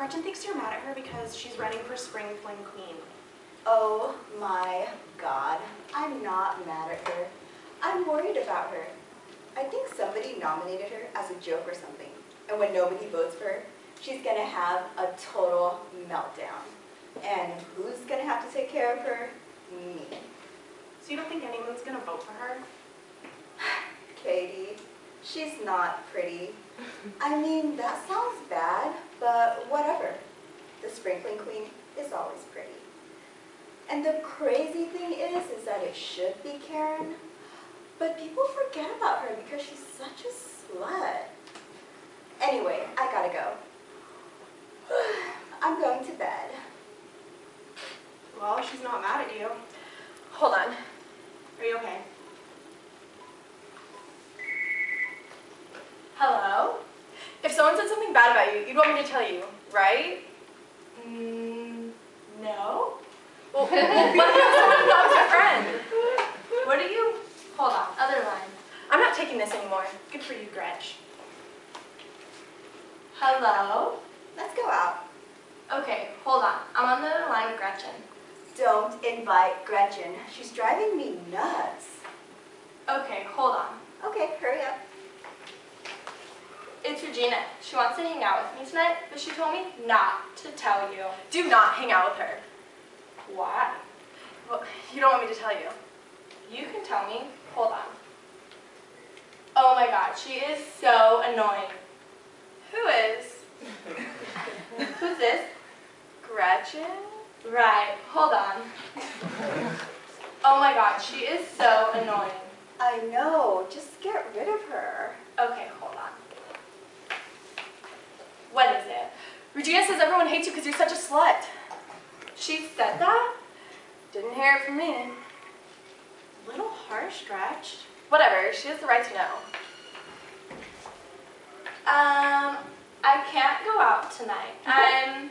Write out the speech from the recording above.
Gretchen thinks you're mad at her because she's running for spring fling queen. Oh my god. I'm not mad at her. I'm worried about her. I think somebody nominated her as a joke or something. And when nobody votes for her, she's gonna have a total meltdown. And who's gonna have to take care of her? Me. So you don't think anyone's gonna vote for her? Cady, she's not pretty. I mean, that sounds bad, but whatever. The spring fling queen is always pretty. And the crazy thing is, is that it should be Karen, but people forget about her because she's such a slut. Anyway, I gotta go. I'm going to bed. Well, she's not mad at you. Hold on. Are you okay? Hello? If someone said about you, you'd want me to tell you, right? Mm, no. Well, what if someone loves your friend? What do you... Hold on, other line. I'm not taking this anymore. Good for you, Gretch. Hello? Let's go out. Okay, hold on. I'm on the other line with Gretchen. Don't invite Gretchen. She's driving me nuts. Okay, hold on. Regina. She wants to hang out with me tonight, but she told me not to tell you. Do not hang out with her. Why? Well, you don't want me to tell you. You can tell me. Hold on. Oh my god, she is so annoying. Who is? Who's this? Gretchen? Right, hold on. Oh my god, she is so annoying. I know, just get rid of her. Okay, hold on. What is it? Regina says everyone hates you because you're such a slut. She said that? Didn't hear it from me. Little harsh, Gretch. Whatever, she has the right to know. Um, I can't go out tonight. I'm